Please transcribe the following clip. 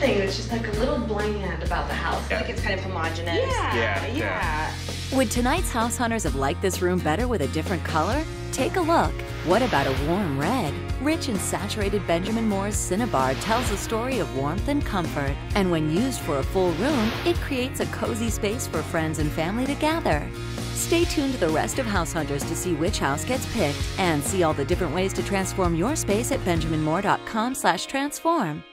something that's just like a little bland about the house. Yeah. Like it's kind of homogenous. Yeah, Yeah, yeah. Would tonight's house hunters have liked this room better with a different color? Take a look. What about a warm red? Rich and saturated Benjamin Moore's Cinnabar tells a story of warmth and comfort. And when used for a full room, it creates a cozy space for friends and family to gather. Stay tuned to the rest of House Hunters to see which house gets picked and see all the different ways to transform your space at benjaminmoore.com/transform.